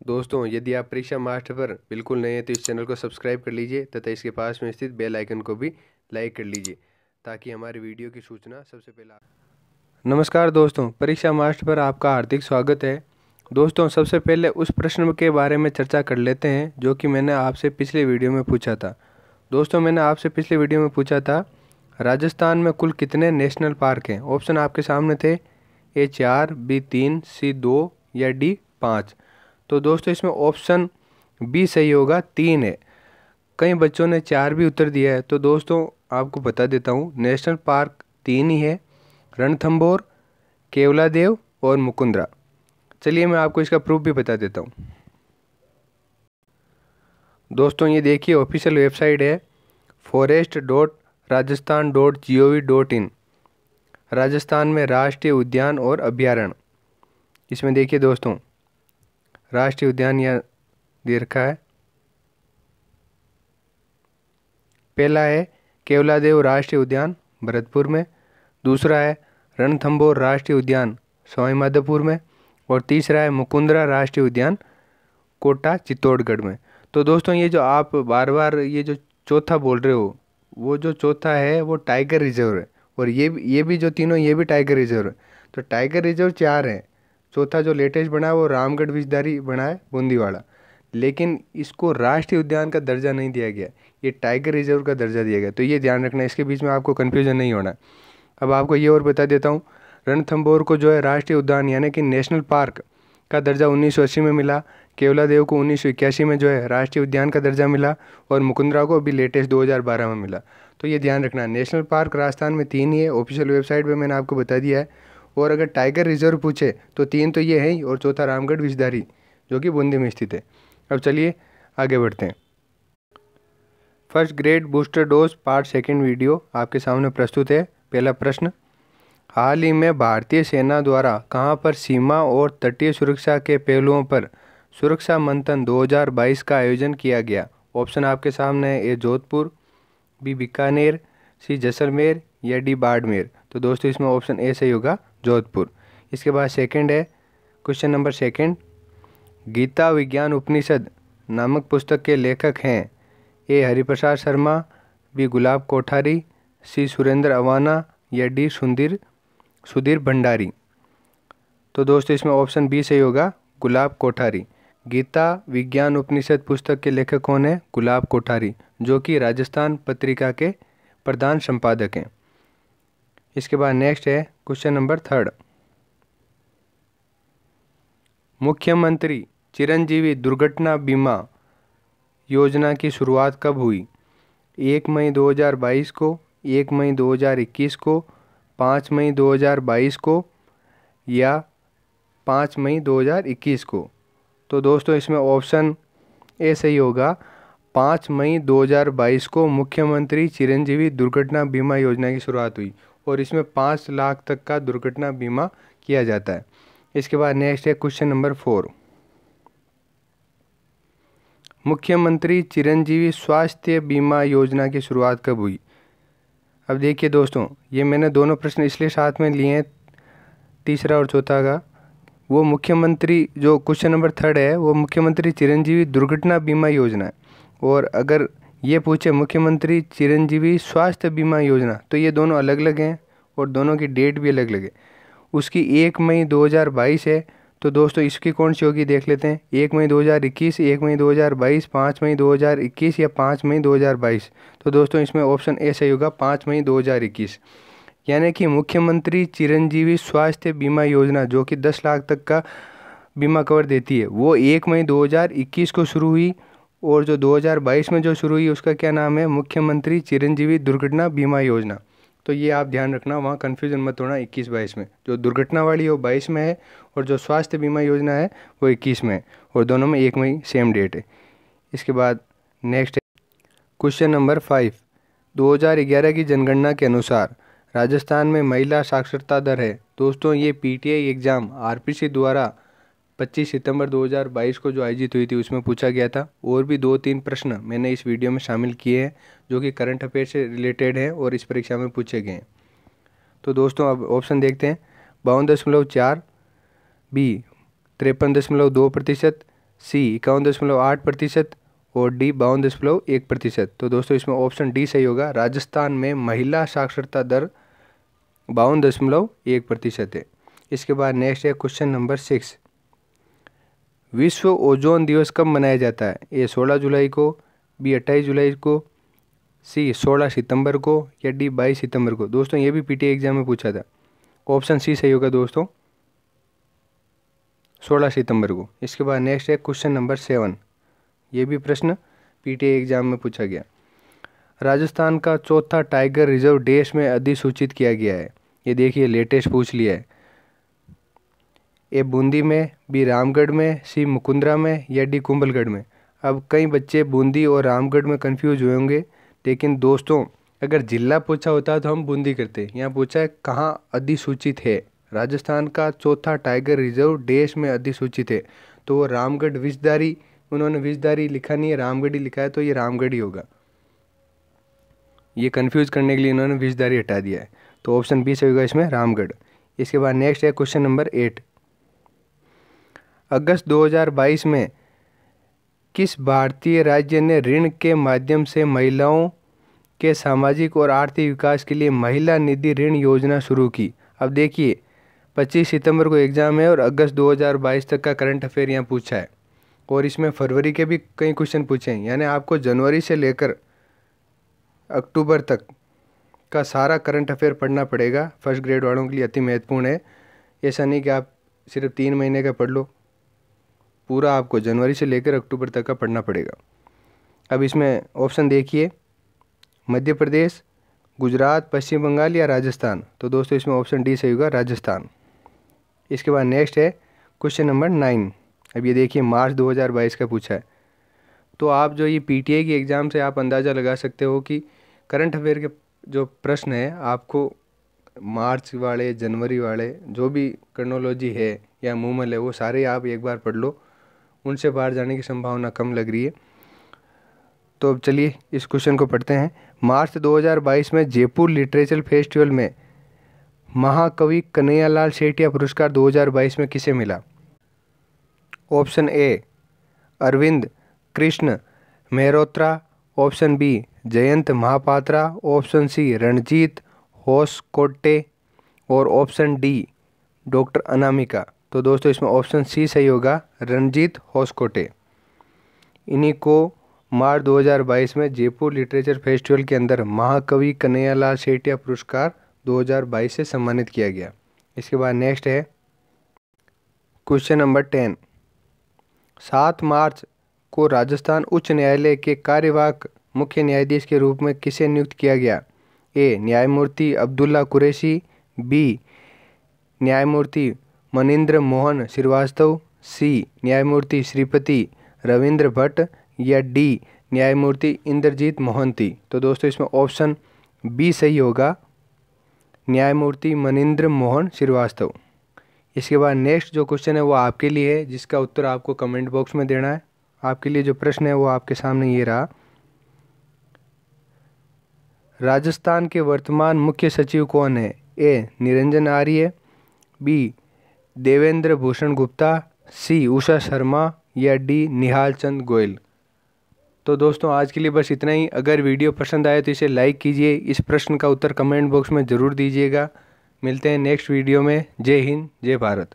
दोस्तों, यदि आप परीक्षा मास्टर पर बिल्कुल नए हैं तो इस चैनल को सब्सक्राइब कर लीजिए तथा इसके पास में स्थित बेल आइकन को भी लाइक कर लीजिए ताकि हमारी वीडियो की सूचना सबसे पहले नमस्कार दोस्तों, परीक्षा मास्टर पर आपका हार्दिक स्वागत है। दोस्तों, सबसे पहले उस प्रश्न के बारे में चर्चा कर लेते हैं, जो कि मैंने आपसे पिछले वीडियो में पूछा था। दोस्तों, मैंने आपसे पिछले वीडियो में पूछा था, राजस्थान में कुल कितने नेशनल पार्क हैं? ऑप्शन आपके सामने थे, ए चार, बी तीन, सी दो या डी पाँच। तो दोस्तों, इसमें ऑप्शन बी सही होगा, तीन है। कई बच्चों ने चार भी उत्तर दिया है तो दोस्तों, आपको बता देता हूँ, नेशनल पार्क तीन ही है रणथम्बोर केवला देव और मुकुंदरा। चलिए मैं आपको इसका प्रूफ भी बता देता हूँ। दोस्तों, ये देखिए ऑफिशियल वेबसाइट है forest dot Rajasthan dot G O V dot in Rajasthan में राष्ट्रीय उद्यान और अभ्यारण्य। इसमें देखिए दोस्तों राष्ट्रीय उद्यान यह दे रखा है। पहला है केवलादेव राष्ट्रीय उद्यान भरतपुर में। दूसरा है रणथंबोर राष्ट्रीय उद्यान सवाई माधोपुर में। और तीसरा है मुकुंदरा राष्ट्रीय उद्यान कोटा चित्तौड़गढ़ में। तो दोस्तों, ये जो आप बार बार ये जो चौथा बोल रहे हो, वो जो चौथा है, वो टाइगर रिज़र्व है। और ये ये भी जो तीनों, ये भी टाइगर रिज़र्व है। तो टाइगर रिज़र्व चार हैं। चौथा जो लेटेस्ट बना है, वो रामगढ़ विजदारी बना है, बूंदीवाड़ा। लेकिन इसको राष्ट्रीय उद्यान का दर्जा नहीं दिया गया, ये टाइगर रिज़र्व का दर्जा दिया गया। तो ये ध्यान रखना, इसके बीच में आपको कन्फ्यूज़न नहीं होना। अब आपको ये और बता देता हूँ रणथम्बोर को जो है राष्ट्रीय उद्यान, यानी कि नेशनल पार्क का दर्जा उन्नीस सौ अस्सी में मिला केवला देव को उन्नीस सौ इक्यासी में जो है राष्ट्रीय उद्यान का दर्जा मिला, और मुकुंदरा को अभी लेटेस्ट 2012 में मिला। तो ये ध्यान रखना, नेशनल पार्क राजस्थान में तीन ही है, ऑफिशियल वेबसाइट पे मैंने आपको बता दिया है। और अगर टाइगर रिज़र्व पूछे तो तीन तो ये है ही, और चौथा रामगढ़ विषधारी जो कि बूंदी में स्थित है। अब चलिए आगे बढ़ते हैं। First grade booster dose part second video आपके सामने प्रस्तुत है। पहला प्रश्न, हाल ही में भारतीय सेना द्वारा कहाँ पर सीमा और तटीय सुरक्षा के पहलुओं पर सुरक्षा मंथन 2022 का आयोजन किया गया? ऑप्शन आपके सामने है, A Jodhpur, B Bikaner, C Jaisalmer या डी बाड़मेर। तो दोस्तों, इसमें ऑप्शन ए सही होगा, जोधपुर। इसके बाद सेकंड है क्वेश्चन नंबर सेकंड गीता विज्ञान उपनिषद नामक पुस्तक के लेखक हैं। A. Hariprasad Sharma, B. Gulab Kothari, C. Surendra Awana, या डी. सुंदर, सुधीर भंडारी। तो दोस्तों, इसमें ऑप्शन बी सही होगा, गुलाब कोठारी। गीता विज्ञान उपनिषद पुस्तक के लेखक कौन है? गुलाब कोठारी, जो कि राजस्थान पत्रिका के प्रधान संपादक हैं। इसके बाद नेक्स्ट है क्वेश्चन नंबर थर्ड मुख्यमंत्री चिरंजीवी दुर्घटना बीमा योजना की शुरुआत कब हुई? एक मई 2022 को, एक मई 2021 को, पाँच मई 2022 को या पाँच मई 2021 को? तो दोस्तों, इसमें ऑप्शन ए सही होगा। पाँच मई 2022 को मुख्यमंत्री चिरंजीवी दुर्घटना बीमा योजना की शुरुआत हुई। और इसमें पाँच लाख तक का दुर्घटना बीमा किया जाता है। इसके बाद नेक्स्ट है क्वेश्चन नंबर फोर मुख्यमंत्री चिरंजीवी स्वास्थ्य बीमा योजना की शुरुआत कब हुई? अब देखिए दोस्तों, ये मैंने दोनों प्रश्न इसलिए साथ में लिए हैं, तीसरा और चौथा का। वो मुख्यमंत्री, जो क्वेश्चन नंबर थर्ड है, वो मुख्यमंत्री चिरंजीवी दुर्घटना बीमा योजना है। और अगर ये पूछे, मुख्यमंत्री चिरंजीवी स्वास्थ्य बीमा योजना। तो ये दोनों अलग अलग हैं और दोनों की डेट भी अलग अलग है। उसकी एक मई 2022 है। तो दोस्तों, इसकी कौन सी होगी देख लेते हैं। एक मई 2021 एक मई 2022 पाँच मई 2021 या पाँच मई 2022 तो दोस्तों, इसमें ऑप्शन ए सही होगा, पाँच मई 2021 यानी कि मुख्यमंत्री चिरंजीवी स्वास्थ्य बीमा योजना, जो कि दस लाख तक का बीमा कवर देती है, वो एक मई 2021 को शुरू हुई और जो 2022 में जो शुरू हुई, उसका क्या नाम है? मुख्यमंत्री चिरंजीवी दुर्घटना बीमा योजना। तो ये आप ध्यान रखना, वहाँ कन्फ्यूज़न मत होना इक्कीस बाईस में। जो दुर्घटना वाली है वो बाईस में है और जो स्वास्थ्य बीमा योजना है, वो इक्कीस में है और दोनों में एक मई सेम डेट है। इसके बाद नेक्स्ट क्वेश्चन नंबर फाइव 2011 की जनगणना के अनुसार राजस्थान में महिला साक्षरता दर है। दोस्तों, ये पीटीआई एग्ज़ाम आरपीसी द्वारा 25 सितंबर 2022 को जो आयोजित हुई थी, उसमें पूछा गया था, और भी दो तीन प्रश्न मैंने इस वीडियो में शामिल किए हैं, जो कि करंट अफेयर से रिलेटेड हैं और इस परीक्षा में पूछे गए हैं। तो दोस्तों, अब ऑप्शन देखते हैं। बावन दशमलव चार, बी तिरपन दशमलव दो प्रतिशत, सी इक्यावन दशमलव आठ प्रतिशत, और डी बावन दशमलव एक प्रतिशत। तो दोस्तों, इसमें ऑप्शन डी सही होगा। राजस्थान में महिला साक्षरता दर बावन दशमलव एक प्रतिशत है। इसके बाद नेक्स्ट है क्वेश्चन नंबर सिक्स। विश्व ओजोन दिवस कब मनाया जाता है? ए सोलह जुलाई को, बी अट्ठाईस जुलाई को, सी सोलह सितंबर को, या डी बाईस सितंबर को। दोस्तों, ये भी पीटी एग्ज़ाम में पूछा था। ऑप्शन सी सही होगा दोस्तों। सोलह सितंबर को। इसके बाद नेक्स्ट है क्वेश्चन नंबर सेवन। ये भी प्रश्न पीटी एग्ज़ाम में पूछा गया। राजस्थान का चौथा टाइगर रिज़र्व देश में अधिसूचित किया गया है। ये देखिए, लेटेस्ट पूछ लिया है। ए बूंदी में बी रामगढ़ में सी मुकुंदरा में या डी कुंभलगढ़ में। अब कई बच्चे बूंदी और रामगढ़ में कंफ्यूज हुए होंगे, लेकिन दोस्तों, अगर जिला पूछा होता तो हम बूंदी करते। यहाँ पूछा है, कहाँ अधिसूचित है? राजस्थान का चौथा टाइगर रिज़र्व देश में अधिसूचित है। तो वो रामगढ़ विषधारी, उन्होंने विषधारी लिखा नहीं है, रामगढ़ लिखा है तो ये रामगढ़ ही होगा। ये कन्फ्यूज़ करने के लिए इन्होंने विषधारी हटा दिया है। तो ऑप्शन बी से होगा इसमें रामगढ़। इसके बाद नेक्स्ट है क्वेश्चन नंबर एट अगस्त 2022 में किस भारतीय राज्य ने ऋण के माध्यम से महिलाओं के सामाजिक और आर्थिक विकास के लिए महिला निधि ऋण योजना शुरू की? अब देखिए 25 सितंबर को एग्ज़ाम है और अगस्त 2022 तक का करंट अफेयर यहाँ पूछा है। और इसमें फरवरी के भी कई क्वेश्चन पूछे हैं। यानी आपको जनवरी से लेकर अक्टूबर तक का सारा करंट अफेयर पढ़ना पड़ेगा। फ़र्स्ट ग्रेड वालों के लिए अति महत्वपूर्ण है। ऐसा नहीं कि आप सिर्फ़ तीन महीने का पढ़ लो। पूरा आपको जनवरी से लेकर अक्टूबर तक का पढ़ना पड़ेगा। अब इसमें ऑप्शन देखिए। मध्य प्रदेश, गुजरात, पश्चिम बंगाल या राजस्थान। तो दोस्तों, इसमें ऑप्शन डी सही होगा, राजस्थान। इसके बाद नेक्स्ट है, क्वेश्चन नंबर नाइन। अब ये देखिए, मार्च 2022 का पूछा है। तो आप जो ये पीटीए की एग्ज़ाम से आप अंदाज़ा लगा सकते हो कि करंट अफेयर के जो प्रश्न है, आपको मार्च वाले, जनवरी वाले, जो भी क्रनोलॉजी है या मूमल है, वो सारे आप एक बार पढ़ लो। उनसे बाहर जाने की संभावना कम लग रही है। तो अब चलिए इस क्वेश्चन को पढ़ते हैं। मार्च 2022 में जयपुर लिटरेचर फेस्टिवल में महाकवि कन्हैयालाल सेठिया पुरस्कार 2022 में किसे मिला? Option A, Arvind, Krishna, Mehrotra, option B, Jayant Mahapatra, option C, Ranjit Hoskote, और ऑप्शन डी, डॉक्टर अनामिका। तो दोस्तों, इसमें ऑप्शन सी सही होगा रणजीत होसकोटे। इन्हीं को मार्च 2022 में जयपुर लिटरेचर फेस्टिवल के अंदर महाकवि कन्हैयालाल सेठिया पुरस्कार 2022 से सम्मानित किया गया। इसके बाद नेक्स्ट है क्वेश्चन नंबर टेन सात मार्च को राजस्थान उच्च न्यायालय के कार्यवाहक मुख्य न्यायाधीश के रूप में किसे नियुक्त किया गया? ए, न्यायमूर्ति अब्दुल्ला कुरैशी, बी, न्यायमूर्ति मनिंद्र मोहन श्रीवास्तव, सी. न्यायमूर्ति श्रीपति रविंद्र भट्ट या डी. न्यायमूर्ति इंद्रजीत मोहंती। तो दोस्तों, इसमें ऑप्शन बी सही होगा। न्यायमूर्ति मनिंद्र मोहन श्रीवास्तव। इसके बाद नेक्स्ट जो क्वेश्चन है वो आपके लिए है, जिसका उत्तर आपको कमेंट बॉक्स में देना है। आपके लिए जो प्रश्न है वो आपके सामने ये रहा। राजस्थान के वर्तमान मुख्य सचिव कौन है? A. Niranjan Arya, B. Devendra Bhushan Gupta, C. Usha Sharma या डी. निहाल चंद गोयल। तो दोस्तों, आज के लिए बस इतना ही। अगर वीडियो पसंद आए तो इसे लाइक कीजिए। इस प्रश्न का उत्तर कमेंट बॉक्स में ज़रूर दीजिएगा। मिलते हैं नेक्स्ट वीडियो में। जय हिंद, जय भारत।